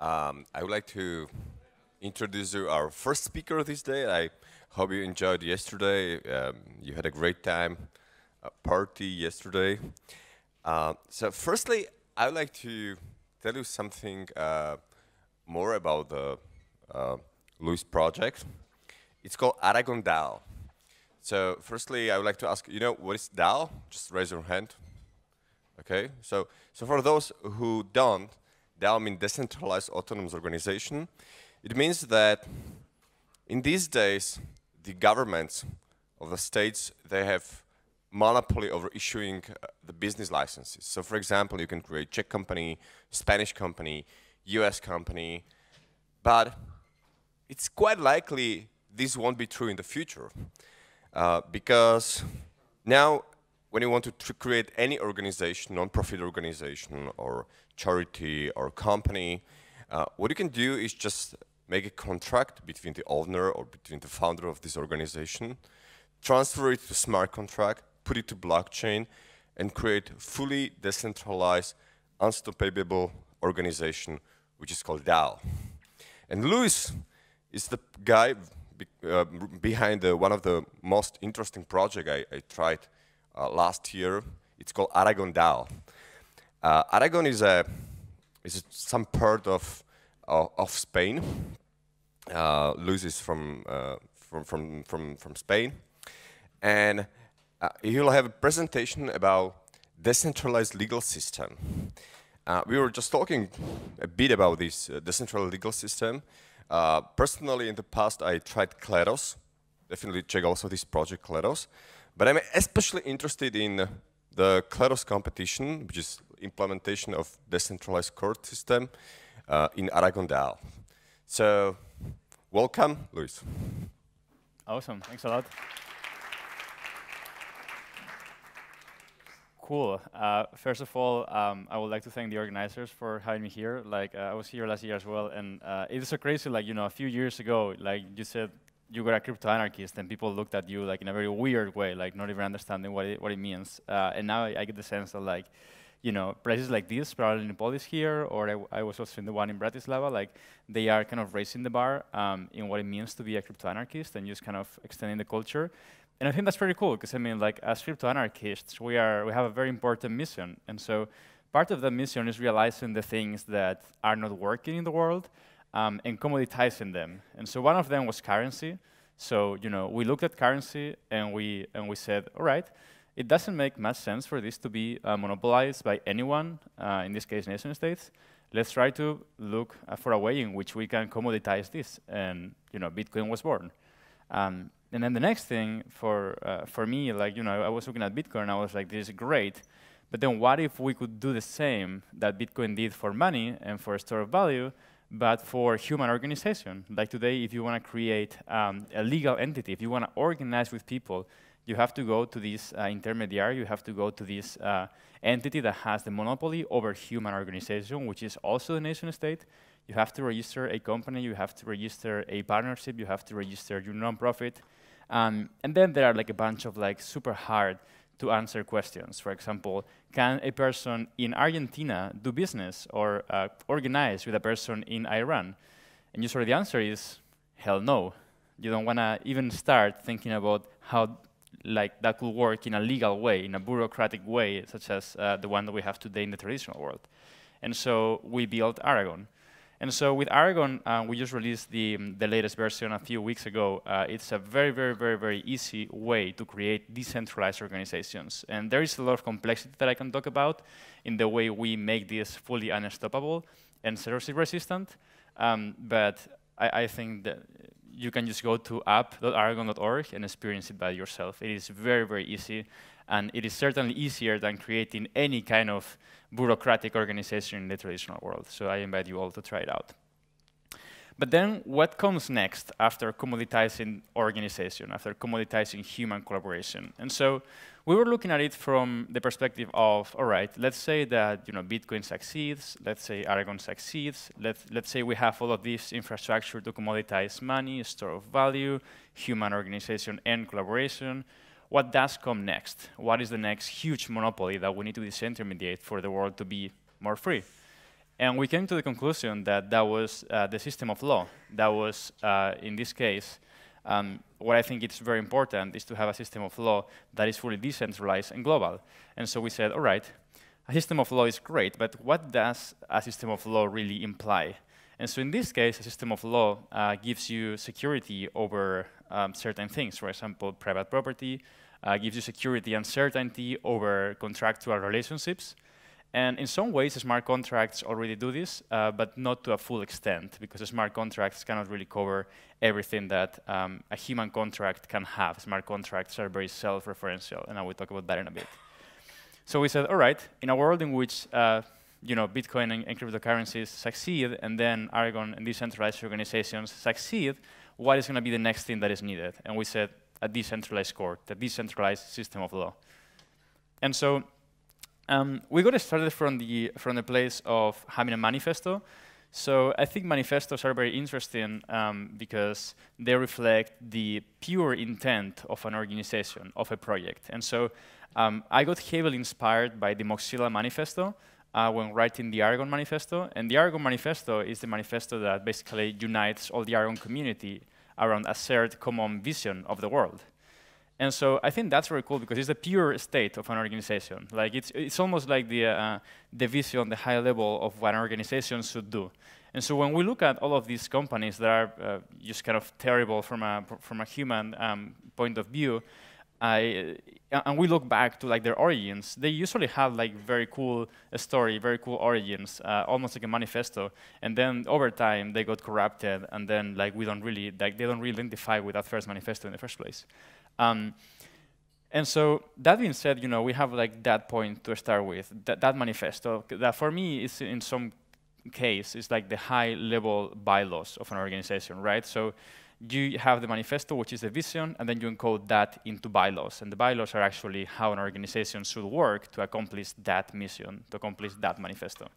Um, I would like to introduce you our first speaker this day. I hope you enjoyed yesterday. Um, you had a great time, a party yesterday. Uh, so firstly, I would like to tell you something uh, more about the uh, Luis project. It's called Aragon DAO. So firstly, I would like to ask, you know, what is DAO? Just raise your hand. Okay, so, so for those who don't, DAO means Decentralized Autonomous Organization. It means that in these days, the governments of the states, they have monopoly over issuing uh, the business licenses. So for example, you can create Czech company, Spanish company, US company, but it's quite likely this won't be true in the future. Uh, because now when you want to create any organization, non-profit organization or charity or company, uh, what you can do is just make a contract between the owner or between the founder of this organization, transfer it to smart contract, put it to blockchain, and create fully decentralized, unstoppable organization, which is called DAO. And Luis is the guy be, uh, behind the, one of the most interesting projects I, I tried uh, last year. It's called Aragon DAO. Uh, Aragon is a is some part of of Spain. Uh, Luis is from uh, from from from from Spain, and uh, he'll have a presentation about decentralized legal system. Uh, we were just talking a bit about this uh, decentralized legal system. Uh, personally, in the past, I tried Kleros. Definitely check also this project, Kleros. But I'm especially interested in the Kleros competition, which is implementation of decentralized court system uh, in Aragon DAO. So, welcome, Luis. Awesome, thanks a lot. Cool. Uh, first of all, um, I would like to thank the organizers for having me here. Like, uh, I was here last year as well, and uh, it is so crazy. Like, you know, a few years ago, like you said, you were a crypto anarchist, and people looked at you like in a very weird way, like not even understanding what it, what it means. Uh, and now I, I, get the sense that like, you know, places like this, Paralelní Polis here, or I, I, was also in the one in Bratislava, like they are kind of raising the bar um, in what it means to be a crypto anarchist and just kind of extending the culture. And I think that's pretty cool because I mean, like as crypto anarchists, we are we have a very important mission, and so part of the mission is realizing the things that are not working in the world um, and commoditizing them. And so one of them was currency. So you know, we looked at currency and we and we said, all right, it doesn't make much sense for this to be uh, monopolized by anyone. Uh, in this case, nation states. Let's try to look uh, for a way in which we can commoditize this. And you know, Bitcoin was born. Um, and then the next thing for uh, for me, like you know, I was looking at Bitcoin, and I was like, this is great. But then what if we could do the same that Bitcoin did for money and for a store of value, but for human organization. Like today, if you want to create um, a legal entity, if you want to organize with people, you have to go to this uh, intermediary, you have to go to this uh, entity that has the monopoly over human organization, which is also the nation state. You have to register a company, you have to register a partnership, you have to register your nonprofit. Um, and then there are like a bunch of like super hard to answer questions. For example, can a person in Argentina do business or uh, organize with a person in Iran? And usually the answer is, hell no. You don't want to even start thinking about how like that could work in a legal way, in a bureaucratic way, such as uh, the one that we have today in the traditional world. And so we built Aragon. And so with Aragon, uh, we just released the, um, the latest version a few weeks ago. Uh, it's a very, very, very, very easy way to create decentralized organizations. And there is a lot of complexity that I can talk about in the way we make this fully unstoppable and censorship resistant. Um, but I, I, think that you can just go to app.aragon.org and experience it by yourself. It is very, very easy. And it is certainly easier than creating any kind of bureaucratic organization in the traditional world. So I invite you all to try it out. But then what comes next after commoditizing organization, after commoditizing human collaboration? And so we were looking at it from the perspective of, all right, let's say that you know Bitcoin succeeds, let's say Aragon succeeds, let's, let's say we have all of this infrastructure to commoditize money, store of value, human organization, and collaboration what does come next? What is the next huge monopoly that we need to disintermediate for the world to be more free? And we came to the conclusion that that was uh, the system of law. That was, uh, in this case, um, what I think is very important is to have a system of law that is fully decentralized and global. And so we said, all right, a system of law is great, but what does a system of law really imply? And so in this case, a system of law uh, gives you security over um, certain things. For example, private property uh, gives you security and certainty over contractual relationships. And in some ways, smart contracts already do this, uh, but not to a full extent, because smart contracts cannot really cover everything that um, a human contract can have. Smart contracts are very self-referential, and I will talk about that in a bit. So we said, all right, in a world in which uh, you know, Bitcoin and, and, cryptocurrencies succeed, and then Aragon and decentralized organizations succeed, what is going to be the next thing that is needed? And we said a decentralized court, a decentralized system of law. And so um, we got started from the, from the place of having a manifesto. So I think manifestos are very interesting um, because they reflect the pure intent of an organization, of a project. And so um, I got heavily inspired by the Mozilla manifesto, uh, when writing the Aragon Manifesto. And the Aragon Manifesto is the manifesto that basically unites all the Aragon community around a shared common vision of the world. And so I think that's very cool because it's the pure state of an organization. Like it's, it's almost like the, uh, the vision, the high level of what an organization should do. And so when we look at all of these companies that are uh, just kind of terrible from a, from a human um, point of view, I, and we look back to like their origins, they usually have like very cool story, very cool origins, uh, almost like a manifesto. And then over time they got corrupted, and then like we don't really like they don't really identify with that first manifesto in the first place. Um, and so that being said, you know, we have like that point to start with, that, that manifesto. That for me is in some case is like the high level bylaws of an organization, right? So you have the manifesto, which is the vision, and then you encode that into bylaws. And the bylaws are actually how an organization should work to accomplish that mission, to accomplish that manifesto.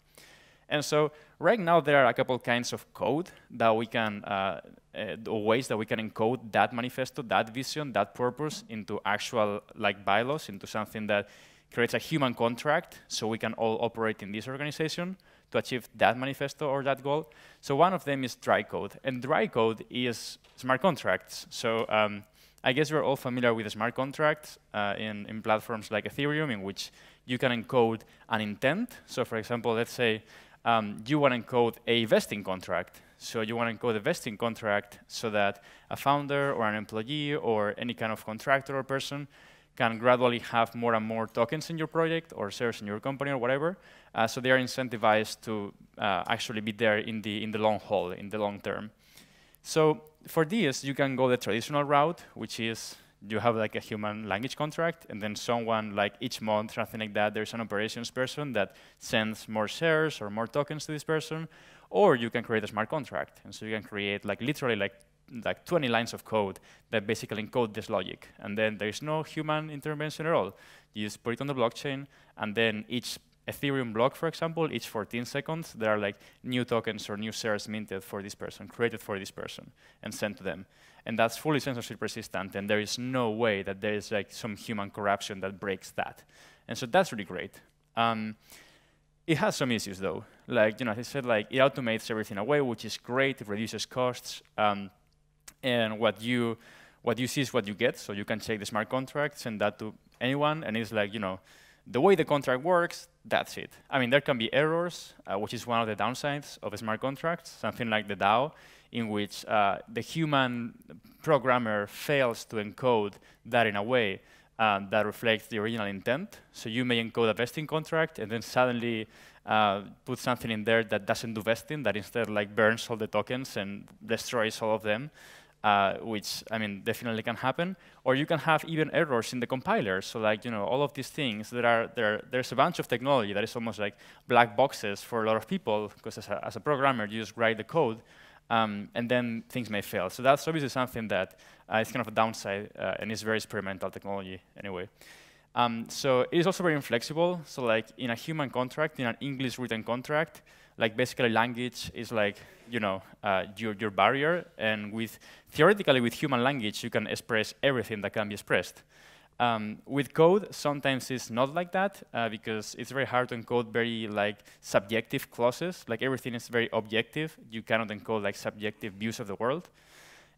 And so right now there are a couple kinds of code that we can, uh, uh, ways that we can encode that manifesto, that vision, that purpose into actual like bylaws, into something that creates a human contract so we can all operate in this organization to achieve that manifesto or that goal. So one of them is dry code, and dry code is smart contracts. So um, I guess we're all familiar with smart contracts uh, in, in platforms like Ethereum, in which you can encode an intent. So for example, let's say um, you want to encode a vesting contract. So you want to encode a vesting contract so that a founder or an employee or any kind of contractor or person can gradually have more and more tokens in your project or shares in your company or whatever. Uh, so they are incentivized to uh, actually be there in the, in the long haul, in the long term. So for this, you can go the traditional route, which is you have like a human language contract, and then someone like each month, something like that, there's an operations person that sends more shares or more tokens to this person, or you can create a smart contract. And so you can create like literally like like 20 lines of code that basically encode this logic. And then there's no human intervention at all. You just put it on the blockchain, and then each Ethereum block, for example, each 14 seconds, there are like new tokens or new shares minted for this person, created for this person, and sent to them. And that's fully censorship resistant, and there is no way that there is like some human corruption that breaks that. And so that's really great. Um, it has some issues though. Like, you know, as I said, like it automates everything away, which is great, it reduces costs. Um, and what you what you see is what you get. So you can take the smart contract, send that to anyone, and it's like you know, the way the contract works, that's it. I mean, there can be errors, uh, which is one of the downsides of smart contracts. Something like the DAO, in which uh, the human programmer fails to encode that in a way um, that reflects the original intent. So you may encode a vesting contract, and then suddenly uh, put something in there that doesn't do vesting, that instead like burns all the tokens and destroys all of them uh, which I mean definitely can happen. Or you can have even errors in the compiler. So like you know all of these things there are there there's a bunch of technology that is almost like black boxes for a lot of people because as a, as a programmer you just write the code. Um, and then things may fail. So that's obviously something that uh, is kind of a downside uh, and is very experimental technology anyway. Um, so it is also very inflexible. So like in a human contract, in an English written contract, like basically language is like you know uh, your your barrier, and with theoretically with human language you can express everything that can be expressed. Um, with code, sometimes it's not like that uh, because it's very hard to encode very like subjective clauses. Like everything is very objective. You cannot encode like subjective views of the world.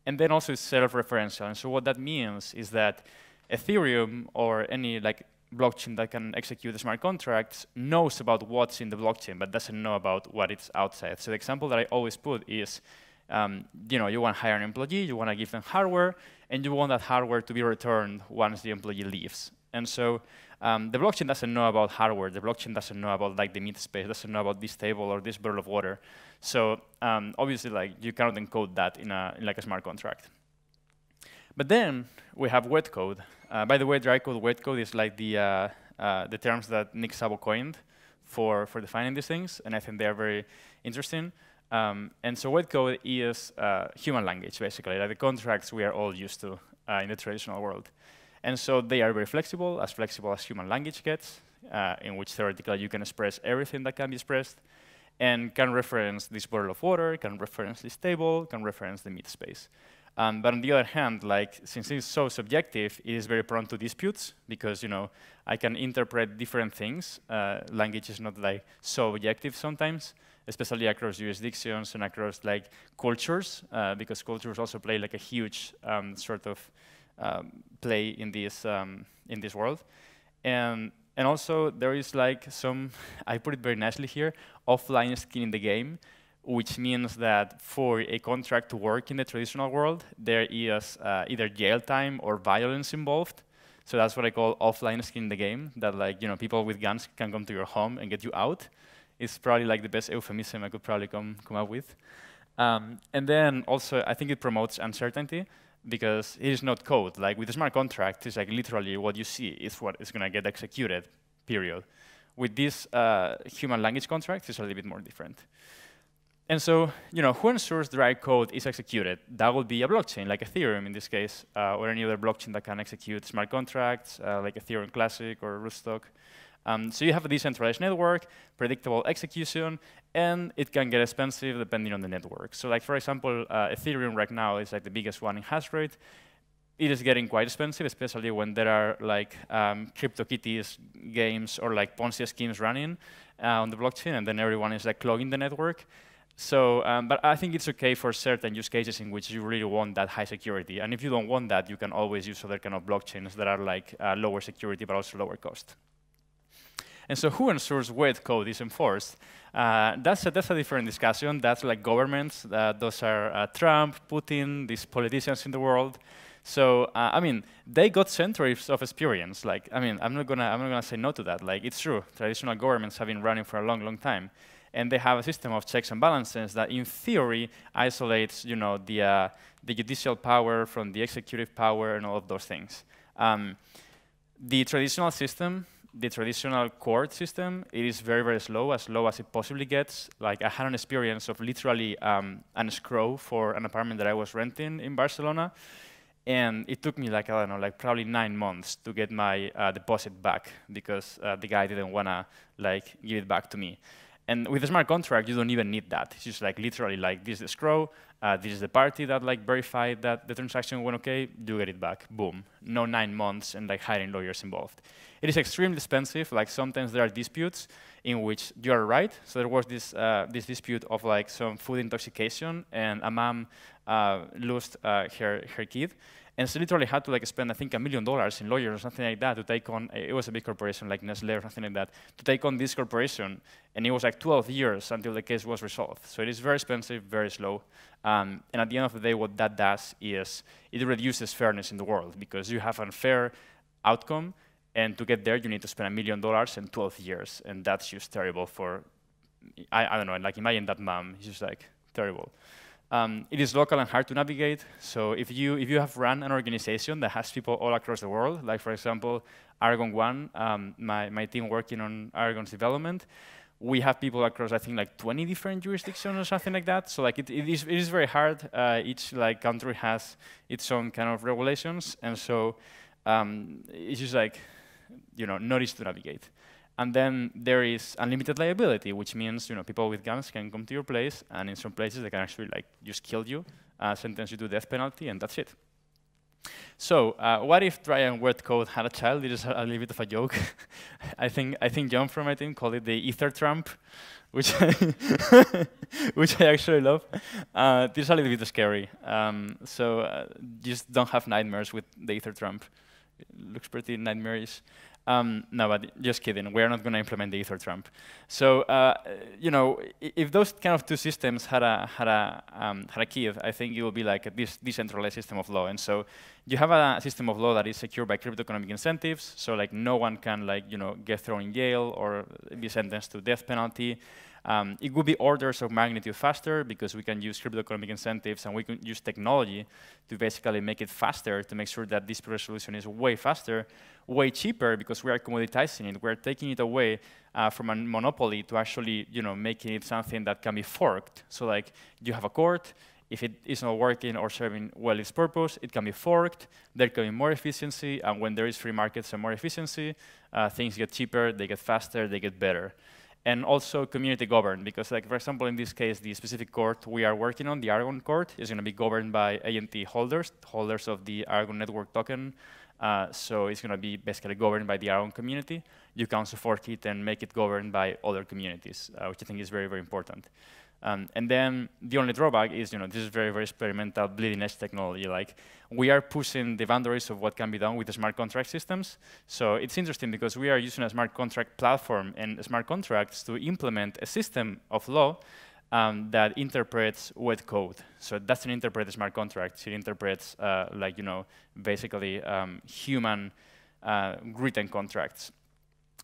And then also it's self-referential. And so what that means is that Ethereum or any like blockchain that can execute the smart contracts knows about what's in the blockchain, but doesn't know about what it's outside. So the example that I always put is, um, you know, you want to hire an employee, you want to give them hardware, and you want that hardware to be returned once the employee leaves. And so um, the blockchain doesn't know about hardware. The blockchain doesn't know about like the meat space, doesn't know about this table or this barrel of water. So um, obviously, like you cannot encode that in, a, in like a smart contract. But then we have wet code. Uh, by the way, dry code, wet code is like the, uh, uh, the terms that Nick Szabo coined for, for defining these things, and I think they are very interesting. Um, and so wet code is uh, human language, basically, like the contracts we are all used to uh, in the traditional world. And so they are very flexible, as flexible as human language gets, uh, in which theoretically you can express everything that can be expressed, and can reference this bottle of water, can reference this table, can reference the meat space. Um, but on the other hand, like since it's so subjective, it is very prone to disputes because you know I can interpret different things. Uh, language is not like so objective sometimes, especially across jurisdictions and across like cultures, uh, because cultures also play like a huge um, sort of um, play in this um, in this world, and and also there is like some I put it very nicely here offline skin in the game which means that for a contract to work in the traditional world, there is uh, either jail time or violence involved. So that's what I call offline skin in the game, that like, you know, people with guns can come to your home and get you out. It's probably like the best euphemism I could probably come, come up with. Um, and then also, I think it promotes uncertainty because it is not code. Like with a smart contract, it's like literally what you see is what is gonna get executed, period. With this uh, human language contract, it's a little bit more different. And so, you know, the right code is executed? That would be a blockchain, like Ethereum in this case, uh, or any other blockchain that can execute smart contracts, uh, like Ethereum Classic or Rootstock. Um, so you have a decentralized network, predictable execution, and it can get expensive depending on the network. So like, for example, uh, Ethereum right now is like the biggest one in hash rate. It is getting quite expensive, especially when there are like um, CryptoKitties games or like Ponzi schemes running uh, on the blockchain, and then everyone is like clogging the network. So, um, but I think it's okay for certain use cases in which you really want that high security. And if you don't want that, you can always use other kind of blockchains that are like uh, lower security, but also lower cost. And so who ensures wet code is enforced? Uh, that's, a, that's a different discussion. That's like governments. Uh, those are uh, Trump, Putin, these politicians in the world. So uh, I mean, they got centuries of experience. Like I mean, I'm not gonna I'm not gonna say no to that. Like it's true. Traditional governments have been running for a long, long time and they have a system of checks and balances that, in theory, isolates, you know, the uh, the judicial power from the executive power and all of those things. Um, the traditional system, the traditional court system, it is very, very slow, as slow as it possibly gets. Like I had an experience of literally um, an escrow for an apartment that I was renting in Barcelona. And it took me like, I don't know, like probably nine months to get my uh, deposit back because uh, the guy didn't want to like give it back to me. And with a smart contract, you don't even need that. It's just like literally like this is the scroll, uh, this is the party that like verified that the transaction went okay, you get it back, boom. No nine months and like hiring lawyers involved. It is extremely expensive. Like sometimes there are disputes in which you are right. So there was this uh, this dispute of like some food intoxication, and a mom uh, lost uh, her her kid, and so literally had to like spend, I think, a million dollars in lawyers or something like that to take on, it was a big corporation like Nestle or something like that, to take on this corporation. And it was like 12 years until the case was resolved. So it is very expensive, very slow. Um, and at the end of the day, what that does is it reduces fairness in the world because you have a fair outcome. And to get there, you need to spend a million dollars in 12 years. And that's just terrible for, I, I don't know, like imagine that mom, it's just like terrible. Um, it is local and hard to navigate. So if you if you have run an organization that has people all across the world, like for example Aragon One, um, my my team working on Aragon's development, we have people across I think like 20 different jurisdictions or something like that. So like it, it is it is very hard. Uh, each like country has its own kind of regulations, and so um, it's just like you know not easy to navigate. And then there is unlimited liability, which means you know people with guns can come to your place, and in some places they can actually like just kill you, uh, sentence you to death penalty, and that's it. So, uh, what if dry and wet code had a child? It is a, a little bit of a joke. I think I think John from my team called it the ether trump, which I which I actually love. Uh, this is a little bit scary. Um, so uh, just don't have nightmares with the ether trump. It looks pretty nightmarish. Um, no, but just kidding. We're not going to implement the ether trump. So, uh, you know, if those kind of two systems had a had a um, had a kid, I think it will be like a decentralized system of law. And so, you have a system of law that is secured by crypto economic incentives. So, like, no one can like you know get thrown in jail or be sentenced to death penalty. Um, it would be orders of magnitude faster because we can use crypto economic incentives and we can use technology to basically make it faster to make sure that this resolution is way faster, way cheaper because we are commoditizing it. We're taking it away uh, from a monopoly to actually, you know, making it something that can be forked. So like you have a court, if it is not working or serving well its purpose, it can be forked. There can be more efficiency, and when there is free markets and more efficiency, uh, things get cheaper, they get faster, they get better and also community governed because like for example in this case the specific court we are working on the Aragon court is going to be governed by ANT holders holders of the Aragon network token. Uh, so it's going to be basically governed by the Aragon community. You can also fork it and make it governed by other communities uh, which I think is very very important um, and then the only drawback is, you know, this is very, very experimental bleeding edge technology. Like we are pushing the boundaries of what can be done with the smart contract systems. So it's interesting because we are using a smart contract platform and smart contracts to implement a system of law um, that interprets wet code. So it doesn't interpret smart contracts. It interprets, uh, like, you know, basically um, human uh, written contracts.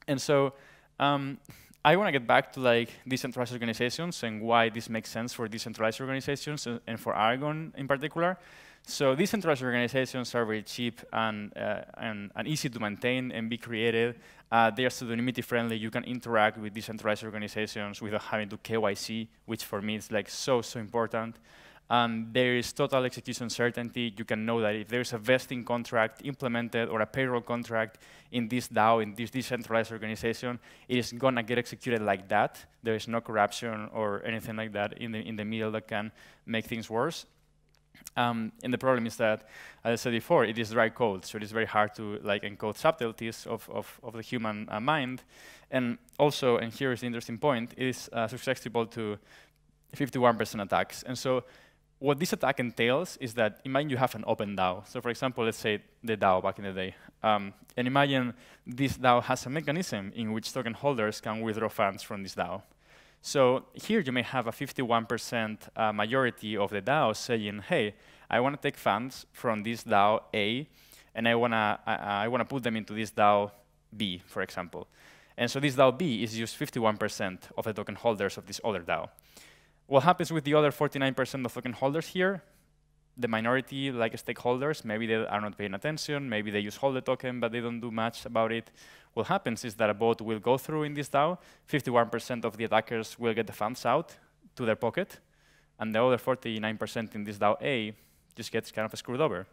And so um, I want to get back to like decentralized organizations and why this makes sense for decentralized organizations and, for Aragon in particular. So decentralized organizations are very cheap and, uh, and, and, easy to maintain and be created. Uh, they are pseudonymity friendly. You can interact with decentralized organizations without having to KYC, which for me is like so, so important. Um, there is total execution certainty. You can know that if there's a vesting contract implemented or a payroll contract in this DAO, in this decentralized organization, it is going to get executed like that. There is no corruption or anything like that in the, in the middle that can make things worse. Um, and the problem is that, as I said before, it is dry code, so it is very hard to like encode subtleties of, of, of the human uh, mind. And also, and here is the interesting point, it is uh, susceptible to 51% attacks. And so what this attack entails is that imagine you have an open DAO. So for example, let's say the DAO back in the day. Um, and imagine this DAO has a mechanism in which token holders can withdraw funds from this DAO. So here you may have a 51% uh, majority of the DAO saying, hey, I want to take funds from this DAO A, and I want to I, I wanna put them into this DAO B, for example. And so this DAO B is used 51% of the token holders of this other DAO. What happens with the other 49% of token holders here? The minority, like stakeholders, maybe they are not paying attention, maybe they just hold the token, but they don't do much about it. What happens is that a vote will go through in this DAO, 51% of the attackers will get the funds out to their pocket, and the other 49% in this DAO A just gets kind of screwed over.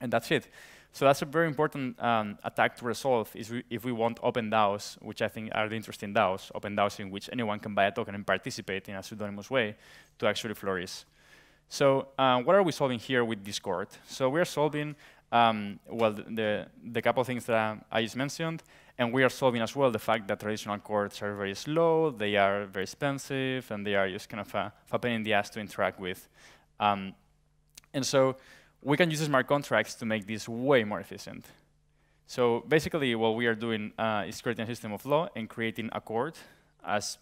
And that's it. So that's a very important um, attack to resolve is we, if we want open DAOs, which I think are the interesting DAOs, open DAOs in which anyone can buy a token and participate in a pseudonymous way to actually flourish. So uh, what are we solving here with this court? So we're solving, um, well, the, the couple things that I just mentioned, and we are solving as well the fact that traditional courts are very slow, they are very expensive, and they are just kind of a, a pain in the ass to interact with. Um, and so we can use smart contracts to make this way more efficient. So basically, what we are doing uh, is creating a system of law and creating a court, as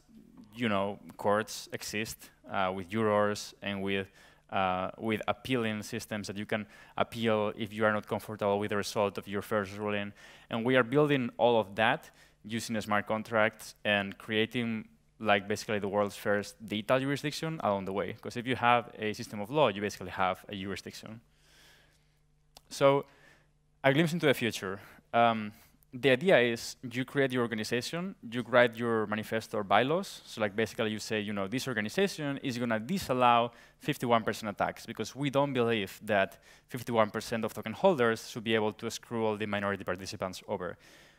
you know, courts exist uh, with jurors and with uh, with appealing systems that you can appeal if you are not comfortable with the result of your first ruling. And we are building all of that using smart contracts and creating like basically the world's first data jurisdiction along the way. Because if you have a system of law, you basically have a jurisdiction. So a glimpse into the future. Um, the idea is you create your organization, you write your manifesto or bylaws. So like basically you say, you know, this organization is going to disallow 51% attacks because we don't believe that 51% of token holders should be able to screw all the minority participants over,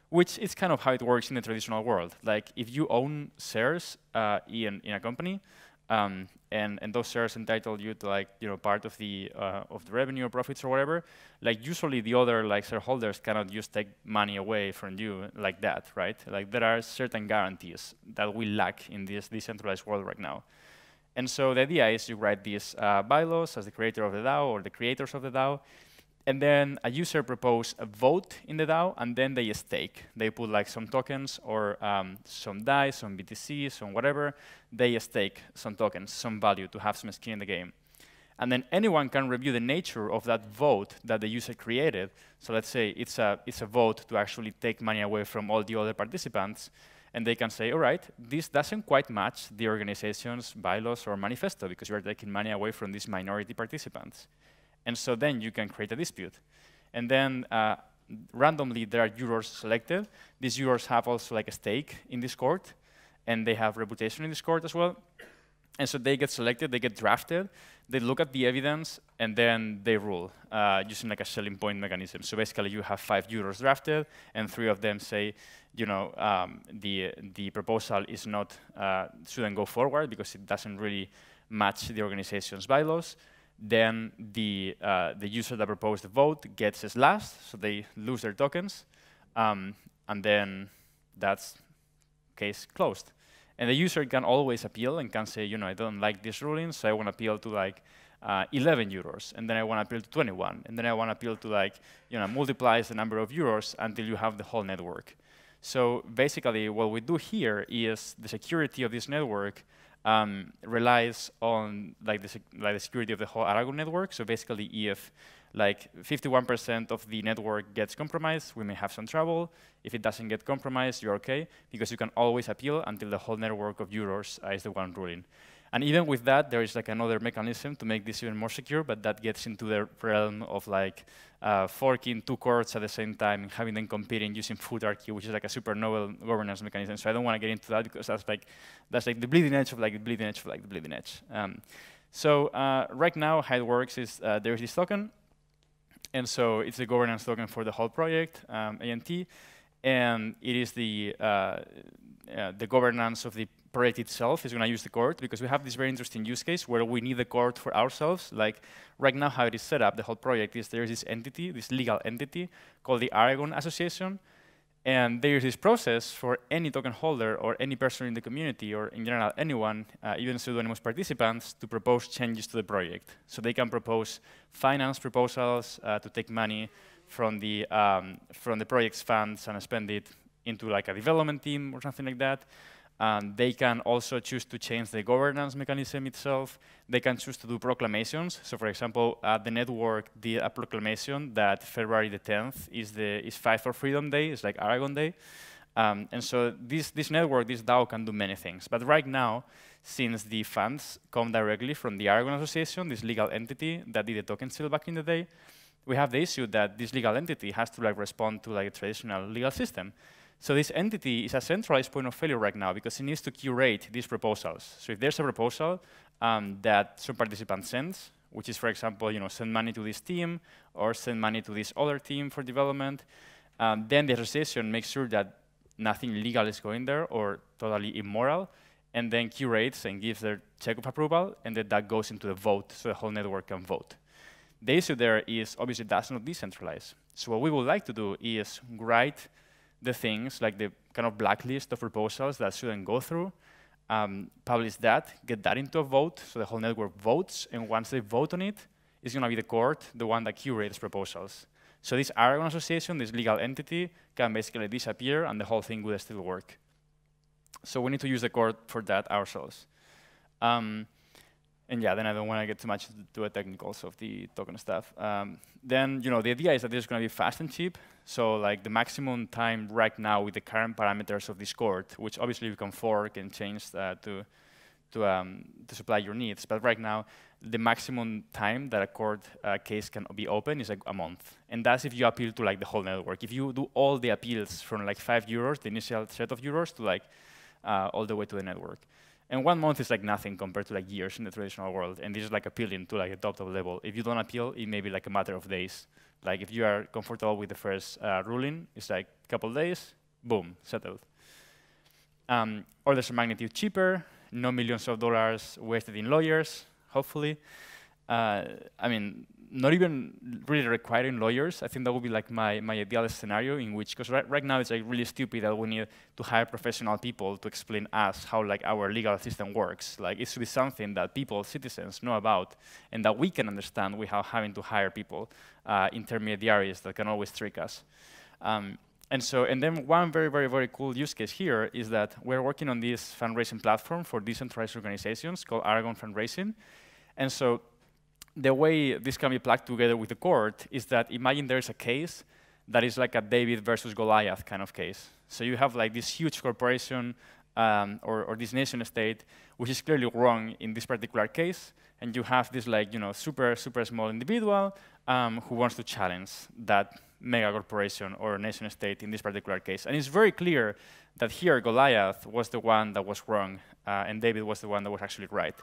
which is kind of how it works in the traditional world. Like if you own shares uh, in, in a company, Um, and, and those shares entitle you to like you know part of the uh, of the revenue or profits or whatever. Like usually the other like shareholders cannot just take money away from you like that, right? Like there are certain guarantees that we lack in this decentralized world right now. And so the idea is you write these uh, bylaws as the creator of the DAO or the creators of the DAO, and then a user proposes a vote in the DAO, and then they stake. They put like some tokens or um, some DAI, some BTC, some whatever. They stake some tokens, some value to have some skin in the game. And then anyone can review the nature of that vote that the user created. So let's say it's a, it's a vote to actually take money away from all the other participants. And they can say, all right, this doesn't quite match the organization's bylaws or manifesto because you're taking money away from these minority participants. And so then you can create a dispute. And then uh, randomly there are jurors selected. These jurors have also like a stake in this court, and they have reputation in this court as well. And so they get selected, they get drafted, they look at the evidence, and then they rule uh, using like a Schelling point mechanism. So basically you have five jurors drafted, and three of them say, you know, um, the, the proposal is not, uh, shouldn't go forward because it doesn't really match the organization's bylaws then the, uh, the user that proposed the vote gets slashed, so they lose their tokens, um, and then that's case closed. And the user can always appeal and can say, you know, I don't like this ruling, so I want to appeal to like uh, 11 jurors, and then I want to appeal to 21, and then I want to appeal to like, you know, multiplies the number of jurors until you have the whole network. So basically, what we do here is the security of this network um, relies on like the, like the security of the whole Aragon network. So basically, if like 51% of the network gets compromised, we may have some trouble. If it doesn't get compromised, you're okay, because you can always appeal until the whole network of jurors uh, is the one ruling. And even with that, there is like another mechanism to make this even more secure, but that gets into the realm of like uh, forking two courts at the same time and having them competing using Futarchy, which is like a super novel governance mechanism. So I don't want to get into that because that's like that's like the bleeding edge of like the bleeding edge of like the bleeding edge. Um, so uh, right now, how it works is uh, there is this token, and so it's the governance token for the whole project, um, ANT, and it is the uh, uh, the governance of the project itself is going to use the court because we have this very interesting use case where we need the court for ourselves. Like right now, how it is set up, the whole project is there's this entity, this legal entity called the Aragon Association, and there is this process for any token holder or any person in the community or in general anyone, uh, even pseudonymous participants, to propose changes to the project. So they can propose finance proposals uh, to take money from the, um, from the project's funds and spend it into like a development team or something like that. Um, they can also choose to change the governance mechanism itself. They can choose to do proclamations. So, for example, uh, the network did a proclamation that February the 10th is the is Fight for Freedom Day. It's like Aragon Day. Um, and so this this network, this DAO, can do many things. But right now, since the funds come directly from the Aragon Association, this legal entity that did the token sale back in the day, we have the issue that this legal entity has to like respond to like a traditional legal system. So this entity is a centralized point of failure right now because it needs to curate these proposals. So if there's a proposal um, that some participant sends, which is, for example, you know, send money to this team or send money to this other team for development, um, then the association makes sure that nothing legal is going there or totally immoral, and then curates and gives their check of approval, and then that goes into the vote so the whole network can vote. The issue there is obviously that's not decentralized. So what we would like to do is write the things, like the kind of blacklist of proposals that shouldn't go through, um, publish that, get that into a vote, so the whole network votes, and once they vote on it, it's going to be the court, the one that curates proposals. So this Aragon Association, this legal entity, can basically disappear, and the whole thing would still work. So we need to use the court for that ourselves. Um, and yeah, then I don't want to get too much into the technicals of the token stuff. Um, then, you know, the idea is that this is going to be fast and cheap. So like the maximum time right now with the current parameters of this court, which obviously you can fork and change uh, to, to, um, to supply your needs. But right now, the maximum time that a court uh, case can be open is like a month. And that's if you appeal to like the whole network. If you do all the appeals from like five jurors, the initial set of jurors, to like uh, all the way to the network. And one month is like nothing compared to like years in the traditional world. And this is like appealing to like a top top level. If you don't appeal, it may be like a matter of days. Like if you are comfortable with the first uh, ruling, it's like a couple days, boom, settled. Um, orders of magnitude cheaper, no millions of dollars wasted in lawyers, hopefully. Uh, I mean, not even really requiring lawyers. I think that would be like my, my ideal scenario in which, because right, right now it's like really stupid that we need to hire professional people to explain us how like our legal system works. Like it should be something that people, citizens know about and that we can understand without having to hire people, uh, intermediaries that can always trick us. Um, and so, and then one very, very, very cool use case here is that we're working on this fundraising platform for decentralized organizations called Aragon Fundraising. And so the way this can be plugged together with the court is that imagine there's a case that is like a David versus Goliath kind of case. So you have like this huge corporation um, or, or, this nation state, which is clearly wrong in this particular case, and you have this like you know super super small individual um, who wants to challenge that mega corporation or nation state in this particular case. And it's very clear that here Goliath was the one that was wrong uh, and David was the one that was actually right.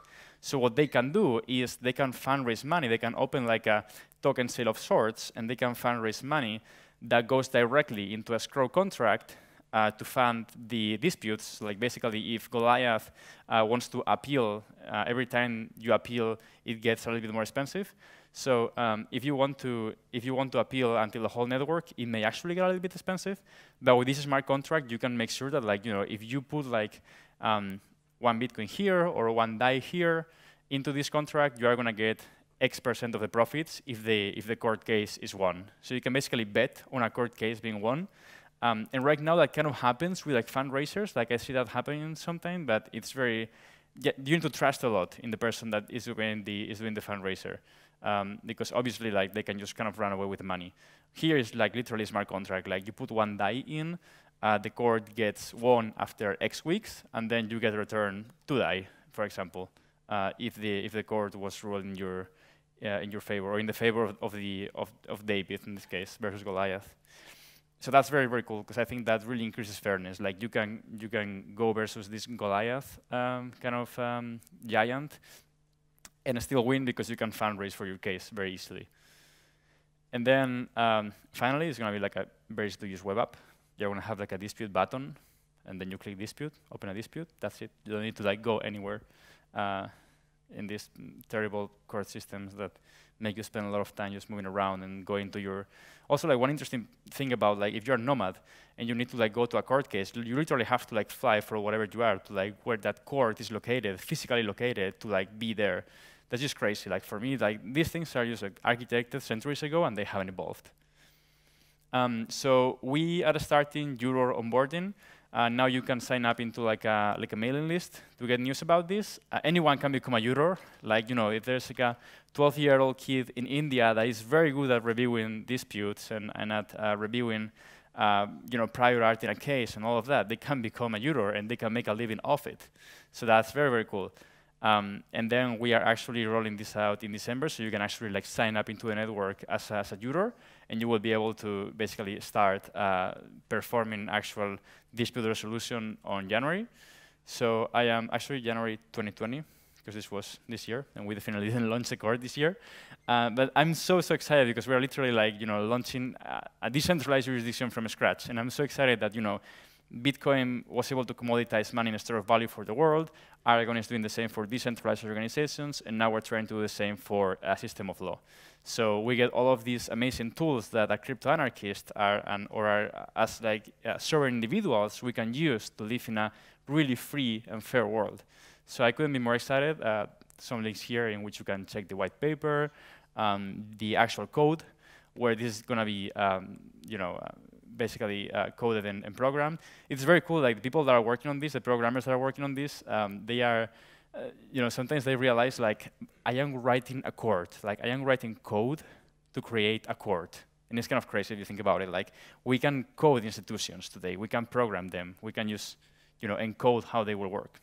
So what they can do is they can fundraise money. They can open like a token sale of sorts, and they can fundraise money that goes directly into a escrow contract uh, to fund the disputes. Like basically, if Goliath uh, wants to appeal, uh, every time you appeal, it gets a little bit more expensive. So um, if you want to if you want to appeal until the whole network, it may actually get a little bit expensive. But with this smart contract, you can make sure that like you know if you put like um, one Bitcoin here or one DAI here into this contract, you are going to get X percent of the profits if the, if the court case is won. So you can basically bet on a court case being won. Um, and right now that kind of happens with like fundraisers. Like I see that happening sometimes, but it's very, yeah, you need to trust a lot in the person that is doing the, is doing the fundraiser. Um, because obviously like they can just kind of run away with the money. Here is like literally a smart contract. Like you put one DAI in, uh, the court gets won after X weeks, and then you get returned two DAI, for example, uh, if the if the court was ruled in your uh, in your favor or in the favor of, of the of, of David in this case versus Goliath. So that's very very cool because I think that really increases fairness. Like you can you can go versus this Goliath um, kind of um, giant and still win because you can fundraise for your case very easily. And then um, finally, it's going to be like a very easy to use web app you're going to have like a dispute button, and then you click dispute, open a dispute. That's it. You don't need to like go anywhere uh, in these terrible court systems that make you spend a lot of time just moving around and going to your. Also, like one interesting thing about like if you're a nomad and you need to like go to a court case, you literally have to like fly for whatever you are to like where that court is located, physically located, to like be there. That's just crazy. Like for me, like these things are just like architected centuries ago and they haven't evolved. Um, so we are starting Juror onboarding. Uh, now you can sign up into like a, like a mailing list to get news about this. Uh, anyone can become a juror. Like, you know, if there's like a 12-year-old kid in India that is very good at reviewing disputes and, and at uh, reviewing, uh, you know, prior art in a case and all of that, they can become a juror and they can make a living off it. So that's very, very cool. Um, and then we are actually rolling this out in December, so you can actually like sign up into the network as, as a juror, and you will be able to basically start uh, performing actual dispute resolution on January. So I am actually January 2020, because this was this year, and we definitely didn't launch the core this year. Uh, but I'm so, so excited because we're literally like, you know, launching a decentralized jurisdiction from scratch. And I'm so excited that, you know, Bitcoin was able to commoditize money in a store of value for the world. Aragon is doing the same for decentralized organizations, and now we're trying to do the same for a system of law. So we get all of these amazing tools that a crypto anarchist are, and, or are as like uh, sovereign individuals we can use to live in a really free and fair world. So I couldn't be more excited. Uh, some links here in which you can check the white paper, um, the actual code, where this is going to be, um, you know, uh, basically uh, coded and, and, programmed. It's very cool. Like the people that are working on this, the programmers that are working on this, um, they are, you know, sometimes they realize like I am writing a code, like I am writing code to create a court. And it's kind of crazy if you think about it. Like we can code institutions today, we can program them, we can use, you know, encode how they will work.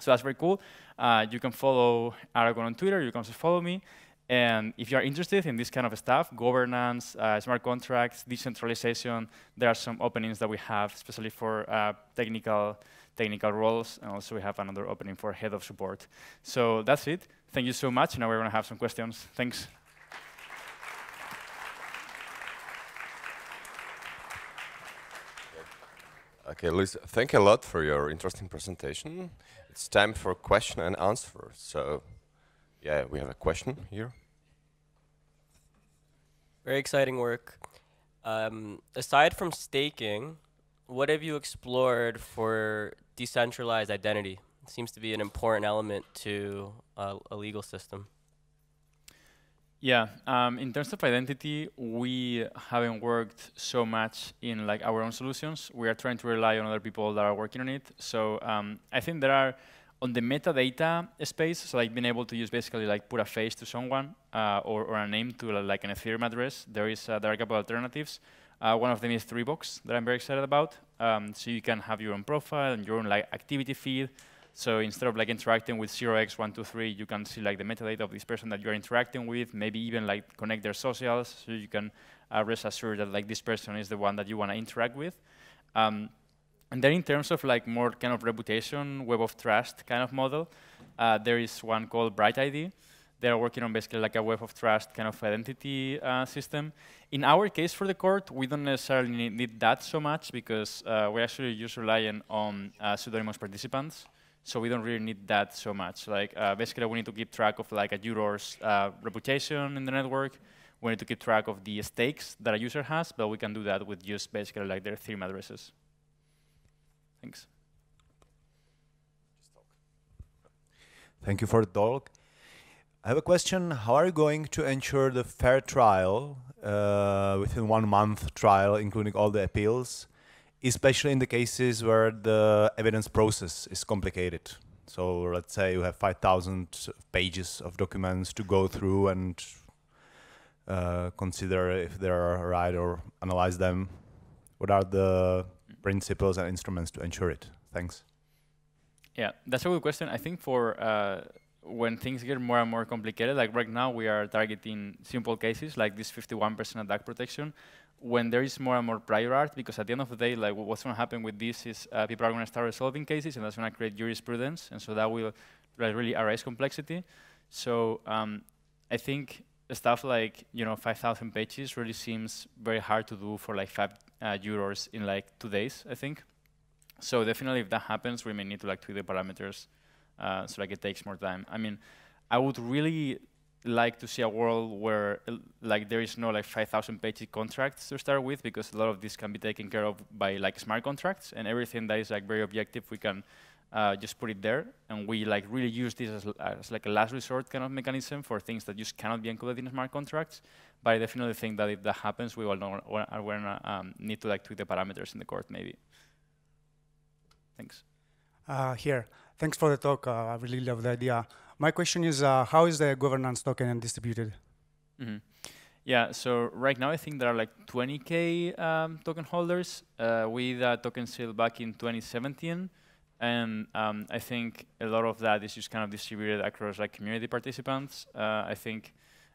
So that's very cool. Uh, you can follow Aragon on Twitter. You can also follow me. And if you're interested in this kind of stuff, governance, uh, smart contracts, decentralization, there are some openings that we have, especially for uh, technical technical roles, and also we have another opening for head of support. So that's it. Thank you so much. Now we're going to have some questions. Thanks. Okay, Luis, thank you a lot for your interesting presentation. It's time for question and answer. So, yeah, we have a question here. Very exciting work. Um, aside from staking, what have you explored for decentralized identity? It seems to be an important element to uh, a legal system. Yeah, um, in terms of identity, we haven't worked so much in like our own solutions. We are trying to rely on other people that are working on it. So um, I think there are on the metadata space, so like being able to use basically like put a face to someone uh, or, or, a name to like an Ethereum address. There is uh, there are a couple of alternatives. Uh, one of them is 3Box that I'm very excited about. Um, so you can have your own profile and your own like activity feed. So instead of like interacting with 0x123, you can see like the metadata of this person that you're interacting with, maybe even like connect their socials, so you can uh, rest assured that like this person is the one that you want to interact with. Um, and then in terms of like more kind of reputation, web of trust kind of model, uh, there is one called BrightID. They're working on basically like a web of trust kind of identity uh, system. In our case for the court, we don't necessarily need, that so much because uh, we actually just relying on uh, pseudonymous participants. So we don't really need that so much. Like uh, basically, we need to keep track of like a juror's uh, reputation in the network. We need to keep track of the stakes that a user has, but we can do that with just basically like their Ethereum addresses. Thanks. Thank you for the talk. I have a question. How are you going to ensure the fair trial uh, within one month trial, including all the appeals? especially in the cases where the evidence process is complicated. So let's say you have 5,000 pages of documents to go through and uh, consider if they're right or analyze them. What are the principles and instruments to ensure it? Thanks. Yeah, that's a good question. I think for uh, when things get more and more complicated, like right now we are targeting simple cases like this 51% attack protection, when there is more and more prior art, because at the end of the day, like what's going to happen with this is uh, people are going to start resolving cases, and that's going to create jurisprudence, and so that will like, really arise complexity. So um, I think stuff like you know 5,000 pages really seems very hard to do for like five uh, jurors in like two days, I think. So definitely, if that happens, we may need to like tweak the parameters, uh, so like it takes more time. I mean, I would really like to see a world where like there is no like 5,000 page contracts to start with because a lot of this can be taken care of by like smart contracts and everything that is like very objective we can uh, just put it there and we like really use this as, as, like a last resort kind of mechanism for things that just cannot be encoded in smart contracts. But I definitely think that if that happens, we will know, gonna um, need to like tweak the parameters in the court maybe. Thanks. Uh, here, thanks for the talk. Uh, I really love the idea. My question is, uh, how is the governance token distributed? Mm -hmm. Yeah, so right now I think there are like 20k um, token holders. Uh, we that token sale back in 2017, and um, I think a lot of that is just kind of distributed across like community participants. Uh, I think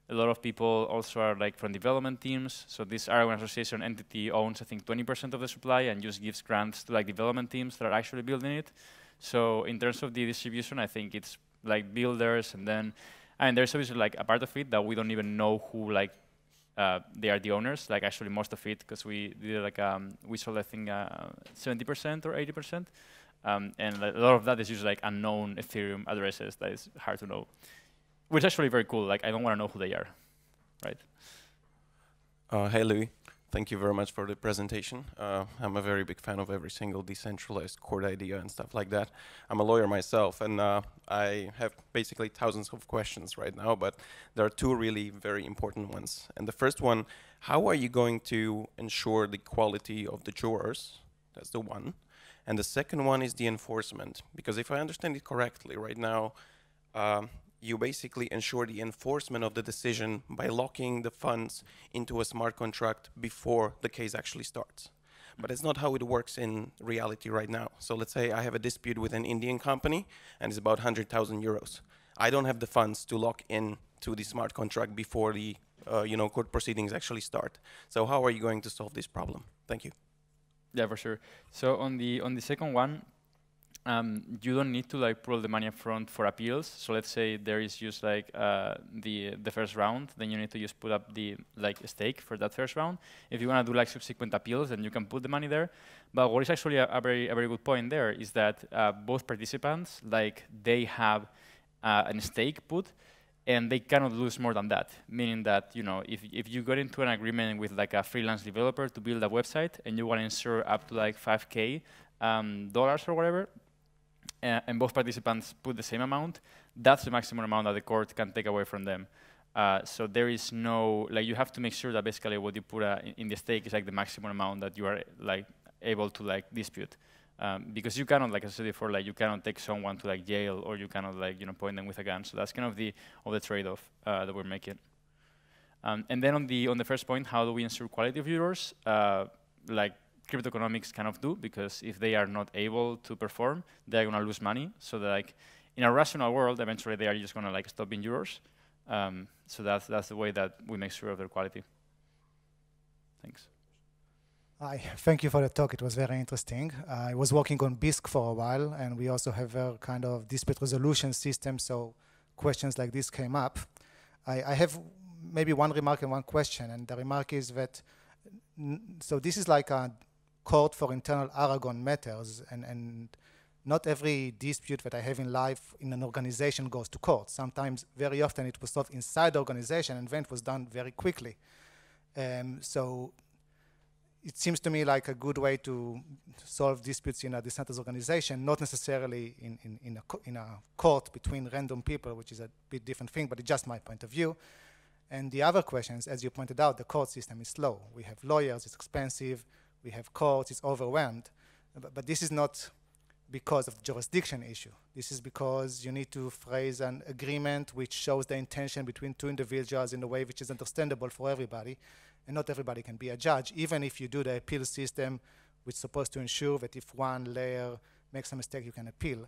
a lot of people also are like from development teams. So this Aragon Association entity owns I think 20% of the supply and just gives grants to like development teams that are actually building it. So in terms of the distribution, I think it's like builders, and then and there's obviously like a part of it that we don't even know who like uh, they are the owners. Like actually most of it, because we did like um, we sold I think 70% uh, or 80%, um, and a lot of that is usually like unknown Ethereum addresses that is hard to know, which is actually very cool. Like I don't want to know who they are, right? Uh, hey Luis. Thank you very much for the presentation. Uh, I'm a very big fan of every single decentralized court idea and stuff like that. I'm a lawyer myself, and uh, I have basically thousands of questions right now, but there are two really very important ones. And the first one, how are you going to ensure the quality of the jurors? That's the one. And the second one is the enforcement. Because if I understand it correctly, right now, um, you basically ensure the enforcement of the decision by locking the funds into a smart contract before the case actually starts. But it's not how it works in reality right now. So let's say I have a dispute with an Indian company and it's about 100,000 euros. I don't have the funds to lock in to the smart contract before the uh, you know court proceedings actually start. So how are you going to solve this problem? Thank you. Yeah, for sure. So on the on the second one, um, you don't need to like pull the money up front for appeals. So let's say there is just like uh, the the first round, then you need to just put up the like stake for that first round. If you want to do like subsequent appeals, then you can put the money there. But what is actually a, a very a very good point there is that uh, both participants like they have uh, a stake put, and they cannot lose more than that. Meaning that you know if if you got into an agreement with like a freelance developer to build a website and you want to insure up to like 5k um, dollars or whatever, uh, and both participants put the same amount, that's the maximum amount that the court can take away from them. Uh, so there is no like you have to make sure that basically what you put uh, in, in, the stake is like the maximum amount that you are like able to like dispute. Um, because you cannot, like I said before, like you cannot take someone to like jail or you cannot like you know point them with a gun. So that's kind of the of the trade-off uh, that we're making. Um, and then on the on the first point, how do we ensure quality of jurors? Uh, like crypto economics kind of do because if they are not able to perform, they're going to lose money. So like in a rational world, eventually they are just going to like stop being jurors. Um, so that's that's the way that we make sure of their quality. Thanks. Hi, thank you for the talk. It was very interesting. Uh, I was working on Bisq for a while, and we also have a kind of dispute resolution system, so questions like this came up. I, I have maybe one remark and one question, and the remark is that, so this is like a court for internal Aragon matters, and, and not every dispute that I have in life in an organization goes to court. Sometimes, very often, it was solved inside the organization, and then it was done very quickly. Um, so it seems to me like a good way to solve disputes in a decentralized organization, not necessarily in, in, in, a, in a court between random people, which is a bit different thing, but it's just my point of view. And the other questions, as you pointed out, the court system is slow. We have lawyers, it's expensive, we have courts, it's overwhelmed. But, but, this is not because of the jurisdiction issue. This is because you need to phrase an agreement which shows the intention between two individuals in a way which is understandable for everybody. And not everybody can be a judge, even if you do the appeal system, which is supposed to ensure that if one layer makes a mistake, you can appeal.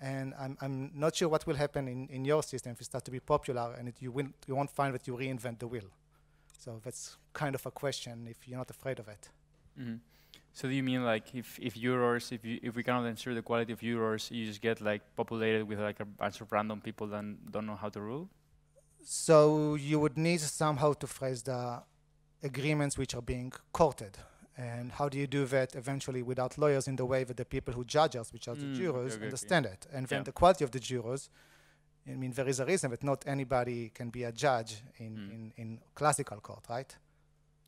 And I'm, I'm not sure what will happen in, in your system if it starts to be popular and it, you, will, you won't find that you reinvent the wheel. So that's kind of a question if you're not afraid of it. Mm -hmm. So do you mean like if if jurors, if you if we cannot ensure the quality of jurors, you just get like populated with like a bunch of random people that don't know how to rule? So you would need somehow to phrase the agreements which are being courted. And how do you do that eventually without lawyers in the way that the people who judge us, which are mm, the jurors, okay, understand okay. it? And then yeah. the quality of the jurors, I mean, there is a reason that not anybody can be a judge in, mm. in, in classical court, right?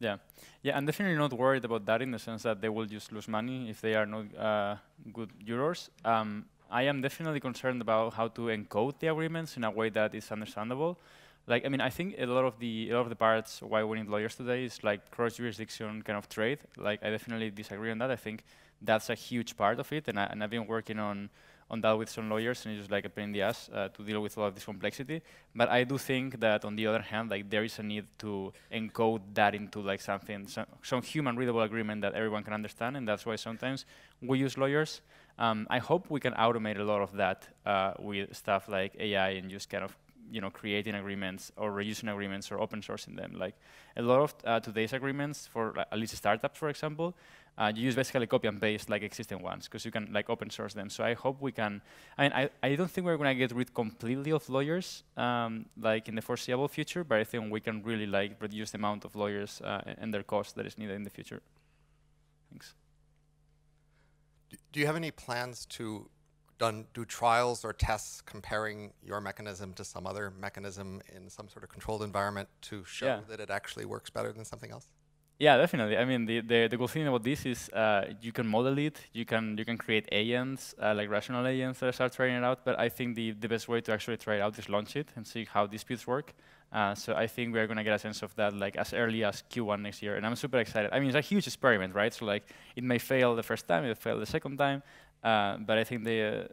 Yeah, yeah, I'm definitely not worried about that in the sense that they will just lose money if they are not uh, good jurors. Um, I am definitely concerned about how to encode the agreements in a way that is understandable. Like, I mean, I think a lot of the a lot of the parts why we need lawyers today is like cross jurisdiction kind of trade. Like, I definitely disagree on that. I think that's a huge part of it, and, I, and I've been working on on that with some lawyers, and it's just like a pain in the ass uh, to deal with all of this complexity. But I do think that on the other hand, like there is a need to encode that into like something, some, human readable agreement that everyone can understand, and that's why sometimes we use lawyers. Um, I hope we can automate a lot of that uh, with stuff like AI and just kind of you know creating agreements or reusing agreements or open sourcing them. Like a lot of uh, today's agreements for at least startups, for example, uh, you use basically copy and paste like existing ones because you can like open source them. So I hope we can. I mean, I, I don't think we're going to get rid completely of lawyers um, like in the foreseeable future, but I think we can really like reduce the amount of lawyers uh, and their cost that is needed in the future. Thanks. Do you have any plans to done do trials or tests comparing your mechanism to some other mechanism in some sort of controlled environment to show yeah. that it actually works better than something else? Yeah, definitely. I mean, the, the, the cool thing about this is uh, you can model it. You can you can create agents, uh, like rational agents that start trying it out. But I think the, the best way to actually try it out is launch it and see how these disputes work. Uh, so I think we're going to get a sense of that like as early as Q1 next year. And I'm super excited. I mean, it's a huge experiment, right? So like it may fail the first time, it may fail the second time. Uh, but I think the, uh,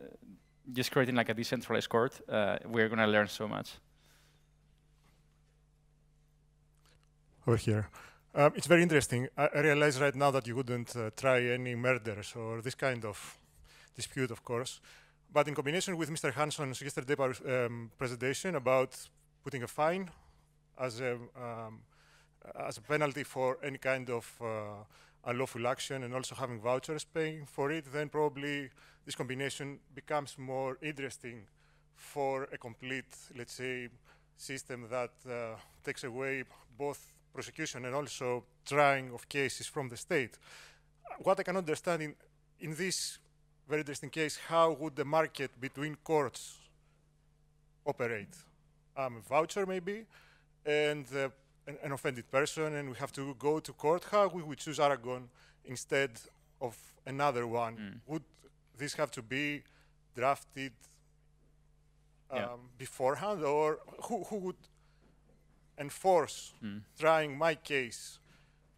just creating like a decentralized court, uh, we're going to learn so much. Over here. Um, it's very interesting. I, I, realize right now that you wouldn't uh, try any murders or this kind of dispute, of course. But in combination with Mr. Hanson's yesterday um, presentation about putting a fine as a, um, as a penalty for any kind of uh, unlawful action and also having vouchers paying for it, then probably this combination becomes more interesting for a complete, let's say, system that uh, takes away both prosecution and also trying of cases from the state. What I can understand in, in this very interesting case, how would the market between courts operate? Um, a voucher maybe, and uh, an, an, offended person, and we have to go to court. How would we choose Aragon instead of another one? Mm. Would this have to be drafted um, yeah. beforehand, or who, who would enforce mm. trying my case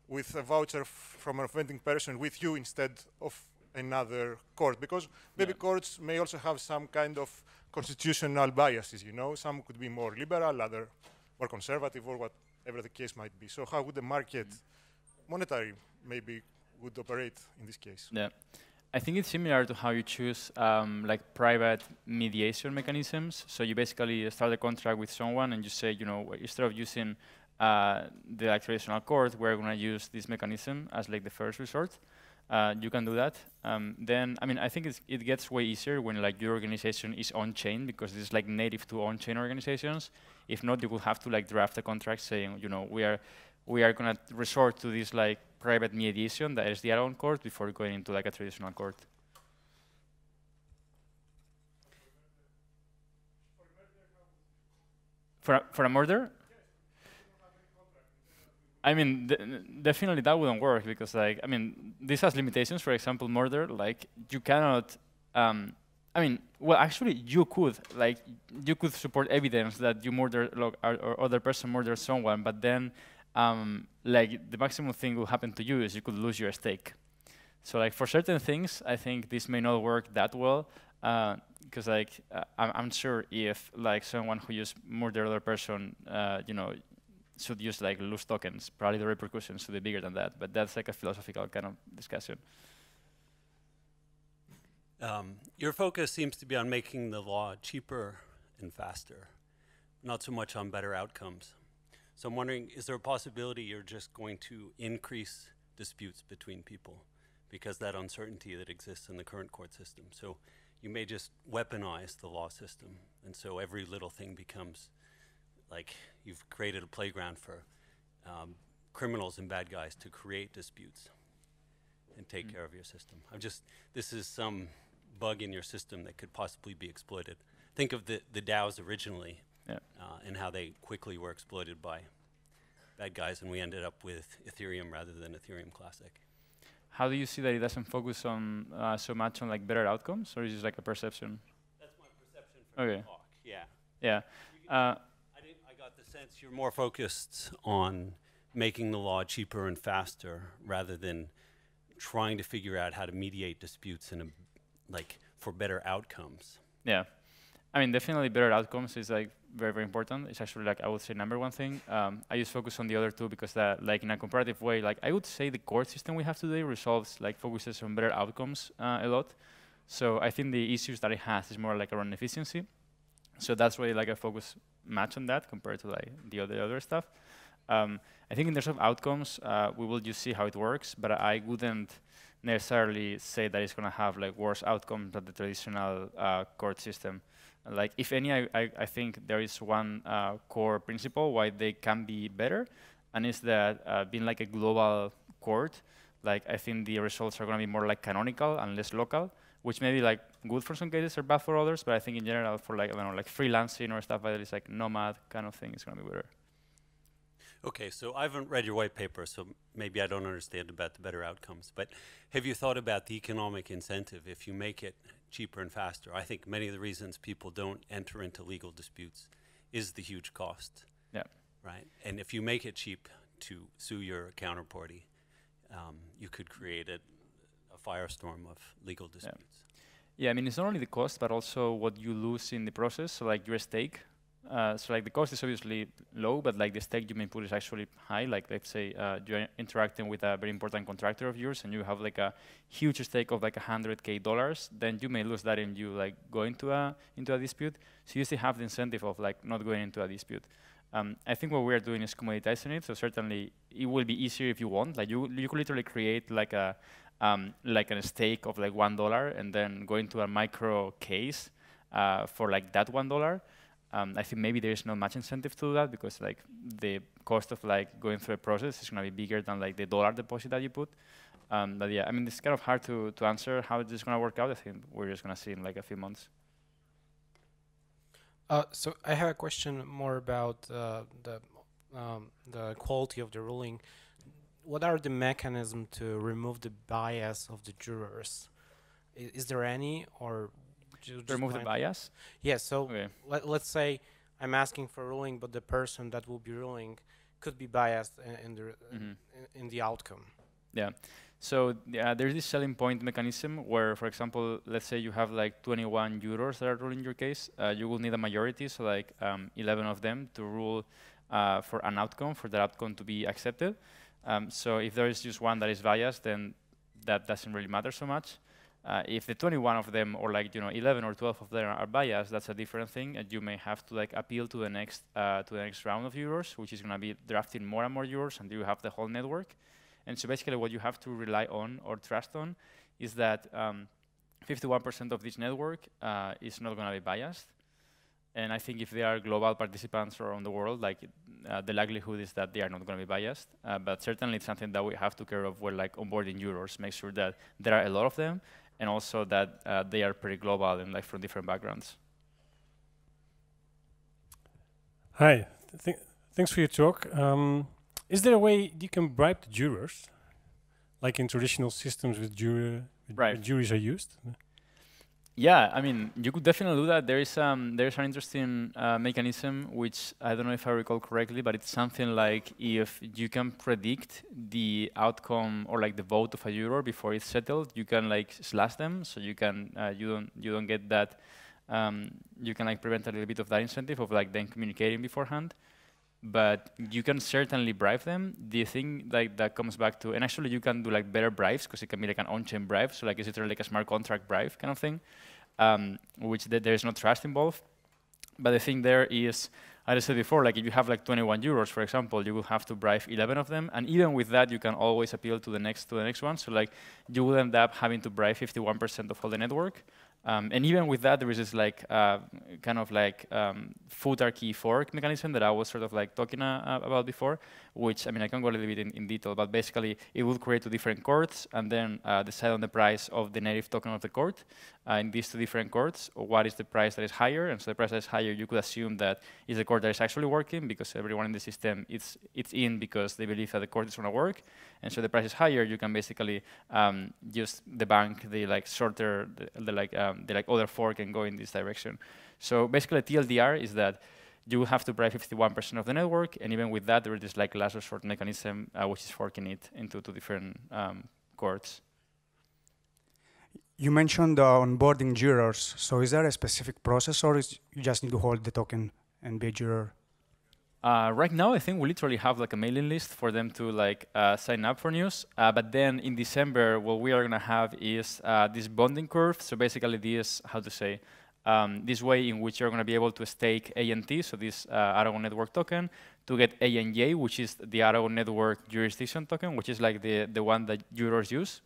with a voucher from an offending person with you instead of another court? Because maybe yeah. courts may also have some kind of constitutional biases, you know? Some could be more liberal, other more conservative, or whatever the case might be. So how would the market, mm. monetary maybe, would operate in this case? Yeah. I think it's similar to how you choose um, like private mediation mechanisms. So you basically start a contract with someone and you say, you know, instead of using uh, the like, traditional court, we're going to use this mechanism as like the first resort. Uh, you can do that. Um, then, I mean, I think it gets way easier when like your organization is on-chain because it's like native to on-chain organizations. If not, you will have to like draft a contract saying, you know, we are we are going to resort to this like private mediation that is their own court before going into like a traditional court. For a, for a murder? I mean, definitely that wouldn't work because, like, I mean, this has limitations. For example, murder, like, you cannot. Um, I mean, well, actually, you could, like, you could support evidence that you murdered or, or other person murdered someone, but then um, like the maximum thing will happen to you is you could lose your stake. So like for certain things, I think this may not work that well because uh, like uh, I'm, I'm, sure if like someone who just murder other person, uh, you know, should use like loose tokens, probably the repercussions should be bigger than that. But that's like a philosophical kind of discussion. Um, your focus seems to be on making the law cheaper and faster, not so much on better outcomes. So I'm wondering, is there a possibility you're just going to increase disputes between people because that uncertainty that exists in the current court system? So you may just weaponize the law system, and so every little thing becomes like you've created a playground for um, criminals and bad guys to create disputes and take mm. care of your system. I'm just this is some bug in your system that could possibly be exploited. Think of the the DAOs originally yeah. uh, and how they quickly were exploited by bad guys, and we ended up with Ethereum rather than Ethereum Classic. How do you see that it doesn't focus on uh, so much on like better outcomes, or is it like a perception? That's my perception from okay. the talk. Yeah. Yeah. Uh, I, I got the sense you're more focused on making the law cheaper and faster rather than trying to figure out how to mediate disputes in a like for better outcomes. Yeah. I mean, definitely better outcomes is like very, very important. It's actually like I would say number one thing. Um, I just focus on the other two because that, like in a comparative way, like I would say the court system we have today resolves like focuses on better outcomes uh, a lot. So I think the issues that it has is more like around efficiency. So that's why like I focus much on that compared to like the other other stuff. Um, I think in terms of outcomes, uh, we will just see how it works, but I wouldn't necessarily say that it's going to have like worse outcomes than the traditional uh, court system. Like, if any, I, I, I think there is one uh, core principle why they can be better, and it's that uh, being like a global court, like I think the results are going to be more like canonical and less local, which may be like good for some cases or bad for others, but I think in general for like I don't know like freelancing or stuff like that, it's like nomad kind of thing is going to be better. Okay, so I haven't read your white paper, so maybe I don't understand about the better outcomes. But have you thought about the economic incentive if you make it cheaper and faster? I think many of the reasons people don't enter into legal disputes is the huge cost. Yeah. Right. And if you make it cheap to sue your counterparty, um, you could create a, firestorm of legal disputes. Yeah. yeah, I mean, it's not only the cost, but also what you lose in the process. So, like your stake uh, so like the cost is obviously low, but like the stake you may put is actually high. Like let's say uh, you're interacting with a very important contractor of yours, and you have like a huge stake of like a hundred k dollars, then you may lose that and you like go into a into a dispute. So you still have the incentive of like not going into a dispute. Um, I think what we are doing is commoditizing it. So certainly it will be easier if you want. Like you, you could literally create like a um, like a stake of like one dollar and then going to a micro case uh, for like that one dollar. Um, I think maybe there is not much incentive to do that because like the cost of like going through a process is going to be bigger than like the dollar deposit that you put. Um, but yeah, I mean, it's kind of hard to, to answer how this is going to work out. I think we're just going to see in like a few months. Uh, so I have a question more about uh, the um, the quality of the ruling. What are the mechanisms to remove the bias of the jurors? I, is there any, or remove the bias? Yes. So okay. let, let's say I'm asking for ruling, but the person that will be ruling could be biased in, in the mm -hmm. in, in the outcome. Yeah. So uh, there's this Schelling point mechanism where, for example, let's say you have like 21 jurors that are ruling your case. Uh, you will need a majority, so like um, 11 of them to rule uh, for an outcome, for that outcome to be accepted. Um, so if there is just one that is biased, then that doesn't really matter so much. Uh, if the 21 of them, or like you know 11 or 12 of them are biased, that's a different thing, and you may have to like appeal to the next uh, to the next round of jurors, which is going to be drafting more and more jurors, and you have the whole network. And so basically what you have to rely on or trust on is that 51% um, of this network uh, is not going to be biased. And I think if they are global participants around the world, like uh, the likelihood is that they are not going to be biased. Uh, but certainly it's something that we have to care of when like onboarding jurors, make sure that there are a lot of them, and also that uh, they are pretty global and like from different backgrounds. Hi, Th thanks for your talk. Um, is there a way you can bribe the jurors, like in traditional systems with jury, right. juries are used? Yeah, I mean, you could definitely do that. There is um, there is an interesting uh, mechanism which I don't know if I recall correctly, but it's something like if you can predict the outcome or like the vote of a juror before it's settled, you can like slash them, so you can uh, you don't you don't get that. Um, you can like prevent a little bit of that incentive of like them communicating beforehand but you can certainly bribe them. The thing like that comes back to, and actually you can do like better bribes because it can be like an on-chain bribe, so like it's literally like a smart contract bribe kind of thing, um, which th there is no trust involved. But the thing there is, as I said before, like if you have like 21 jurors, for example, you will have to bribe 11 of them, and even with that, you can always appeal to the next to the next one. So like you will end up having to bribe 51% of all the network, um, and even with that, there is this like uh, kind of like um, key fork mechanism that I was sort of like talking uh, about before, which I mean I can go a little bit in, in detail, but basically it would create two different courts and then uh, decide on the price of the native token of the court. Uh, in these two different courts, what is the price that is higher? And so the price that is higher, you could assume that is the court that is actually working because everyone in the system it's it's in because they believe that the court is going to work, and so the price is higher. You can basically um, use the bank the like shorter the, the like um, the like other fork and go in this direction. So basically, TLDR is that you have to bribe 51% of the network, and even with that, there is this like last resort mechanism uh, which is forking it into two different um, courts. You mentioned uh, onboarding jurors. So is there a specific process, or is you just need to hold the token and be a juror? Uh, right now, I think we literally have like a mailing list for them to like uh, sign up for news. Uh, but then in December, what we are gonna have is uh, this bonding curve. So basically, this how to say um, this way in which you're going to be able to stake ANT, so this uh, Aragon Network token, to get ANJ, which is the Aragon Network jurisdiction token, which is like the, the one that jurors use.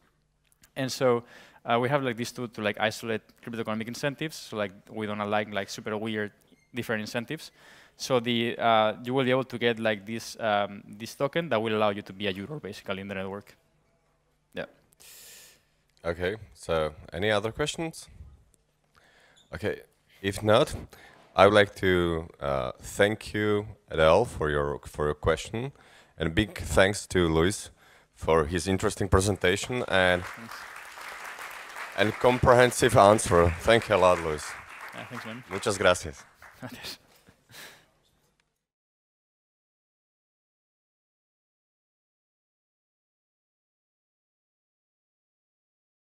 And so uh, we have like these two to like isolate crypto economic incentives, so like we don't like like super weird different incentives. So the uh, you will be able to get like this um, this token that will allow you to be a juror basically in the network. Yeah. Okay. So any other questions? Okay, if not, I would like to uh, thank you, Adele, for your for your question, and big thanks to Luis for his interesting presentation and and comprehensive answer. Thank you a lot, Luis. Yeah, thanks, man. Muchas gracias.